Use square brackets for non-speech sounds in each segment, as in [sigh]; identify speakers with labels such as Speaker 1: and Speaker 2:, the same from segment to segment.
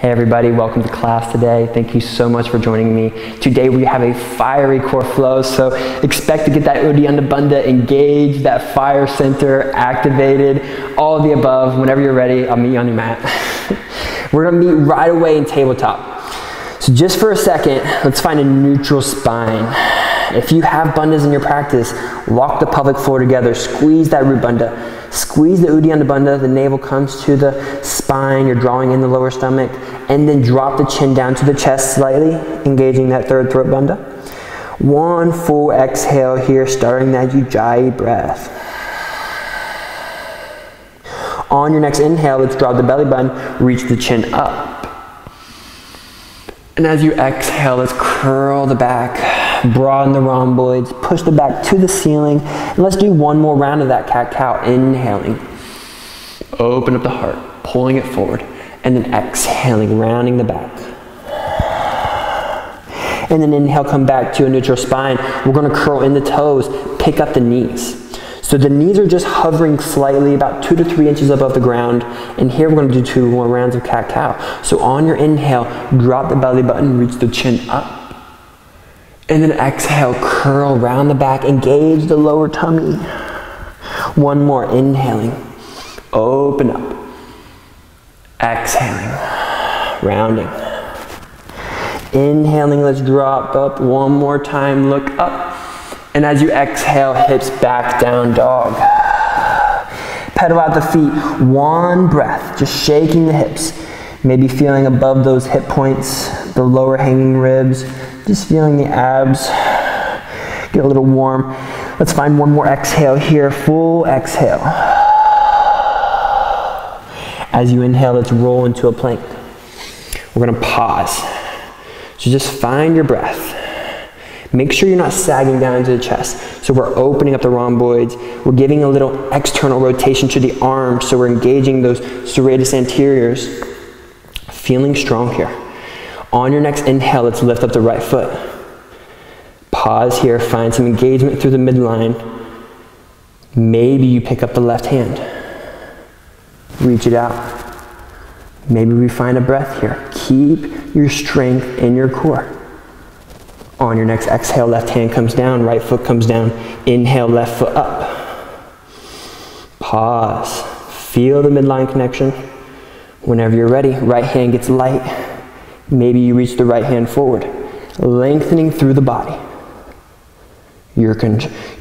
Speaker 1: Hey everybody, welcome to class today. Thank you so much for joining me. Today we have a fiery core flow, so expect to get that Uddiyana engaged, that fire center activated, all of the above. Whenever you're ready, I'll meet you on your mat. [laughs] We're gonna meet right away in tabletop. So just for a second, let's find a neutral spine. If you have bandhas in your practice, lock the pelvic floor together, squeeze that root bandha. Squeeze the Uddiyana Bandha, the navel comes to the spine, you're drawing in the lower stomach, and then drop the chin down to the chest slightly, engaging that third throat bandha. One full exhale here, starting that Ujjayi breath. On your next inhale, let's drop the belly button, reach the chin up. And as you exhale, let's curl the back, broaden the rhomboids, push the back to the ceiling. And let's do one more round of that cat-cow. Inhaling, open up the heart, pulling it forward, and then exhaling, rounding the back. And then inhale, come back to a neutral spine. We're gonna curl in the toes, pick up the knees. So the knees are just hovering slightly, about two to three inches above the ground. And here we're gonna do two more rounds of cat-cow. So on your inhale, drop the belly button, reach the chin up. And then exhale, curl round the back, engage the lower tummy. One more, inhaling, open up. Exhaling, rounding. Inhaling, let's drop up one more time, look up. And as you exhale, hips back down dog. Pedal out the feet, one breath, just shaking the hips. Maybe feeling above those hip points, the lower hanging ribs, just feeling the abs get a little warm. Let's find one more exhale here, full exhale. As you inhale, let's roll into a plank. We're gonna pause. So just find your breath. Make sure you're not sagging down into the chest. So we're opening up the rhomboids. We're giving a little external rotation to the arms. So we're engaging those serratus anteriors. Feeling strong here. On your next inhale, let's lift up the right foot. Pause here, find some engagement through the midline. Maybe you pick up the left hand. Reach it out. Maybe we find a breath here. Keep your strength in your core. On your next exhale, left hand comes down, right foot comes down. Inhale, left foot up. Pause. Feel the midline connection. Whenever you're ready, right hand gets light. Maybe you reach the right hand forward, lengthening through the body. You're,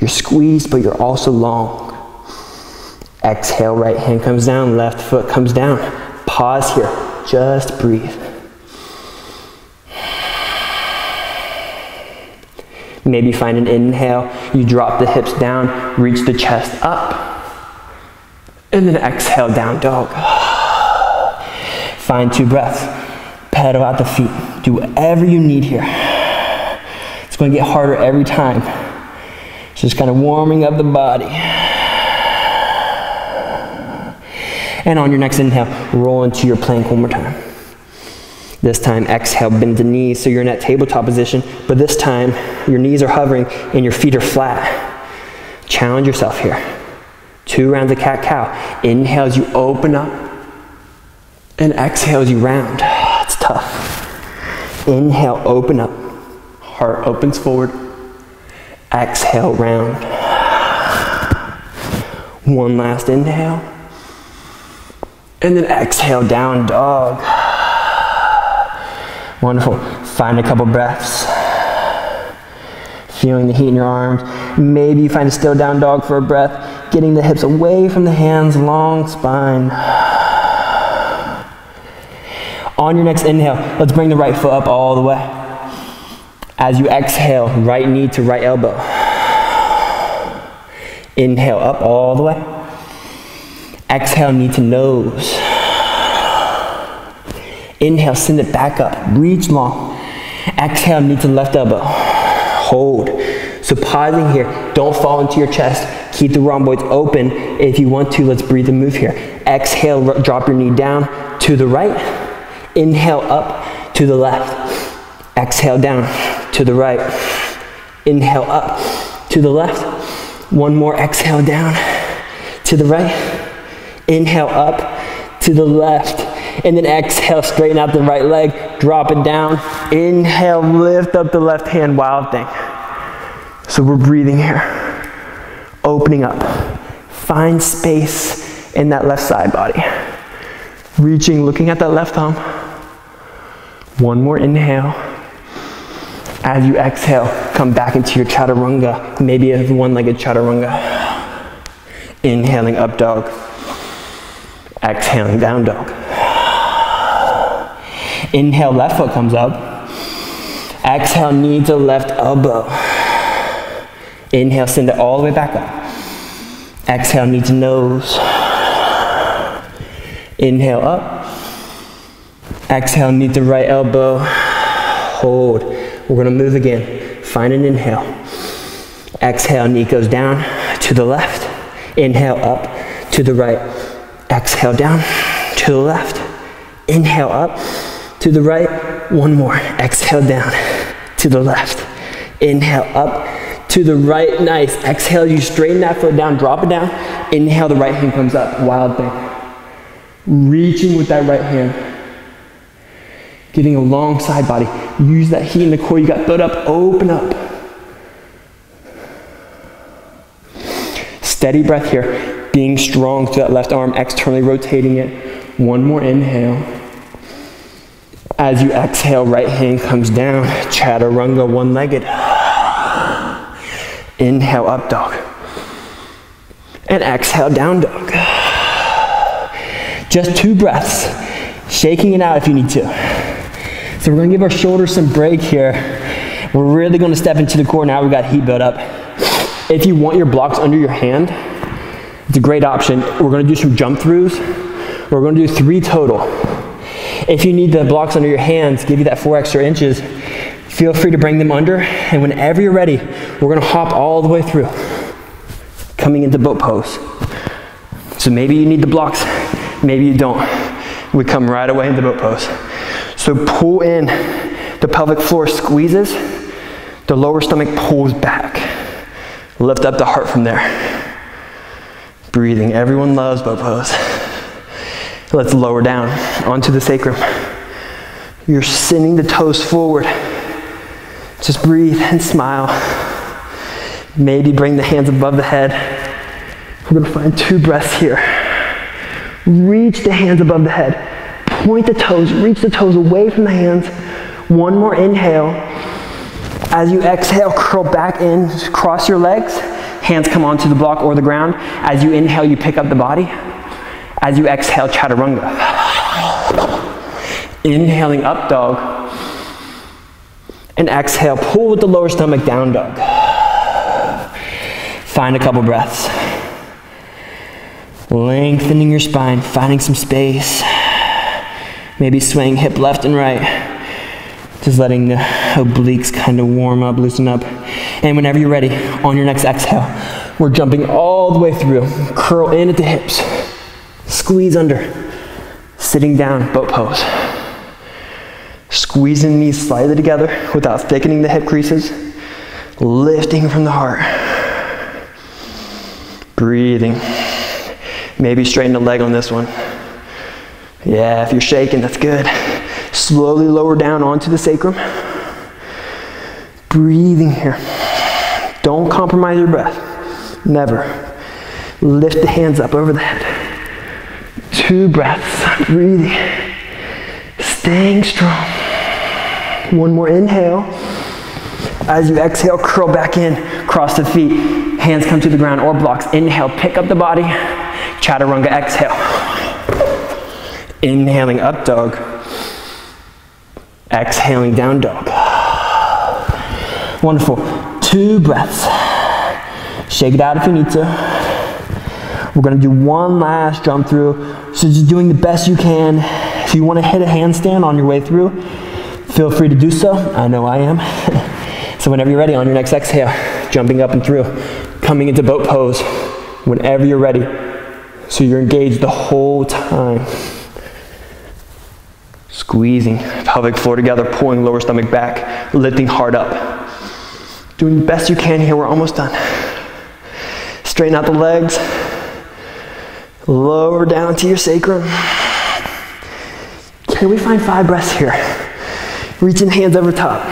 Speaker 1: you're squeezed, but you're also long. Exhale, right hand comes down, left foot comes down. Pause here, just breathe. Maybe find an inhale, you drop the hips down, reach the chest up, and then exhale, down dog. Find two breaths, pedal out the feet, do whatever you need here. It's going to get harder every time. It's Just kind of warming up the body. And on your next inhale, roll into your plank one more time. This time, exhale, bend the knees so you're in that tabletop position, but this time, your knees are hovering and your feet are flat. Challenge yourself here. Two rounds of cat cow. Inhale as you open up, and exhale as you round. Inhale, open up. Heart opens forward. Exhale, round. One last inhale. And then exhale, down dog. Wonderful. Find a couple breaths. Feeling the heat in your arms. Maybe you find a still down dog for a breath. Getting the hips away from the hands, long spine. On your next inhale, let's bring the right foot up all the way. As you exhale, right knee to right elbow. Inhale up all the way. Exhale, knee to nose. Inhale, send it back up. Reach long. Exhale, knee to left elbow. Hold. So pausing here, don't fall into your chest. Keep the rhomboids open. If you want to, let's breathe and move here. Exhale, drop your knee down to the right. Inhale up to the left. Exhale down to the right. Inhale up to the left. One more exhale down to the right. Inhale up to the left. And then exhale, straighten out the right leg, drop it down. Inhale, lift up the left hand, wild thing. So we're breathing here, opening up. Find space in that left side body. Reaching, looking at that left thumb. One more inhale. As you exhale, come back into your chaturanga, maybe a one-legged chaturanga. Inhaling up dog. Exhaling down dog. Inhale, left foot comes up. Exhale, knee to left elbow. Inhale, send it all the way back up. Exhale, knee to nose. Inhale up. Exhale, knee to right elbow. Hold. We're gonna move again. Find an inhale. Exhale, knee goes down to the left. Inhale up to the right. Exhale down to the left. Inhale up to the right. One more. Exhale down to the left. Inhale up to the right. Nice. Exhale, you straighten that foot down, drop it down. Inhale, the right hand comes up. Wild thing. Reaching with that right hand. Getting a long side body. Use that heat in the core you got built up. Open up. Steady breath here. Being strong through that left arm, externally rotating it. One more inhale. As you exhale, right hand comes down. Chaturanga, one legged. Inhale, up dog. And exhale, down dog. Just two breaths. Shaking it out if you need to. So we're gonna give our shoulders some break here. We're really gonna step into the core now. We've got heat built up. If you want your blocks under your hand, it's a great option. We're gonna do some jump throughs. We're gonna do three total. If you need the blocks under your hands, give you that four extra inches, feel free to bring them under. And whenever you're ready, we're gonna hop all the way through, coming into boat pose. So maybe you need the blocks, maybe you don't. We come right away into boat pose. So pull in, the pelvic floor squeezes, the lower stomach pulls back. Lift up the heart from there. Breathing, everyone loves boat pose. Let's lower down onto the sacrum. You're sending the toes forward. Just breathe and smile. Maybe bring the hands above the head. We're gonna find two breaths here. Reach the hands above the head. Point the toes, reach the toes away from the hands. One more inhale. As you exhale, curl back in, cross your legs. Hands come onto the block or the ground. As you inhale, you pick up the body. As you exhale, chaturanga. Inhaling up dog. And exhale, pull with the lower stomach down dog. Find a couple breaths. Lengthening your spine, finding some space. Maybe swaying hip left and right. Just letting the obliques kind of warm up, loosen up. And whenever you're ready, on your next exhale, we're jumping all the way through. Curl in at the hips. Squeeze under. Sitting down, boat pose. Squeezing knees slightly together without thickening the hip creases. Lifting from the heart. Breathing. Maybe straighten the leg on this one. Yeah, if you're shaking, that's good. Slowly lower down onto the sacrum. Breathing here. Don't compromise your breath. Never. Lift the hands up over the head. Two breaths. Breathing. Staying strong. One more inhale. As you exhale, curl back in, cross the feet. Hands come to the ground or blocks. Inhale, pick up the body. Chaturanga, exhale. Inhaling up dog. Exhaling down dog. Wonderful. Two breaths. Shake it out if you need to. We're gonna do one last jump through. So just doing the best you can. If you wanna hit a handstand on your way through, feel free to do so. I know I am. [laughs] so whenever you're ready, on your next exhale, jumping up and through, coming into boat pose, whenever you're ready. So you're engaged the whole time. Squeezing pelvic floor together, pulling lower stomach back, lifting heart up. Doing the best you can here, we're almost done. Straighten out the legs, lower down to your sacrum. Can we find five breaths here? Reaching hands over top.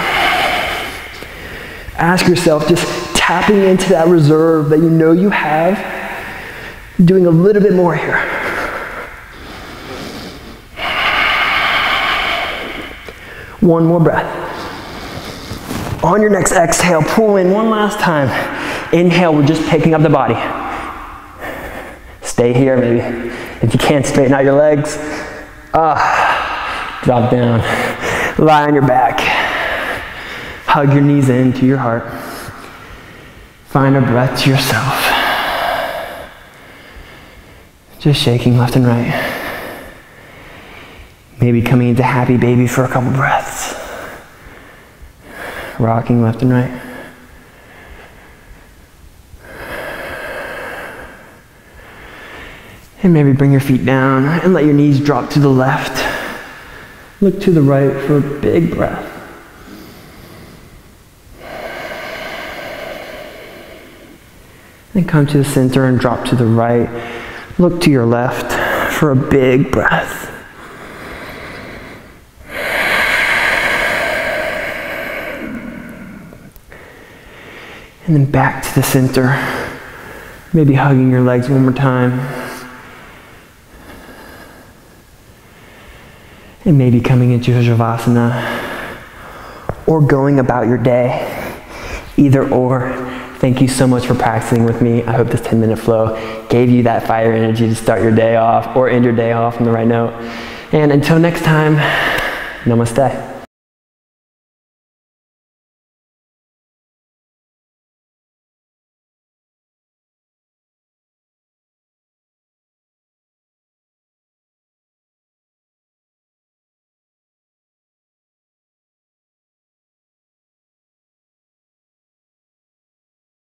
Speaker 1: Ask yourself, just tapping into that reserve that you know you have, doing a little bit more here. One more breath. On your next exhale, pull in one last time. Inhale, we're just picking up the body. Stay here, maybe. If you can't straighten out your legs, ah, drop down. Lie on your back. Hug your knees into your heart. Find a breath to yourself. Just shaking left and right. Maybe coming into happy baby for a couple breaths. Rocking left and right. And maybe bring your feet down and let your knees drop to the left. Look to the right for a big breath. Then come to the center and drop to the right. Look to your left for a big breath. And then back to the center. Maybe hugging your legs one more time. And maybe coming into Shavasana or going about your day. Either or. Thank you so much for practicing with me. I hope this 10 minute flow gave you that fire energy to start your day off or end your day off on the right note. And until next time, namaste.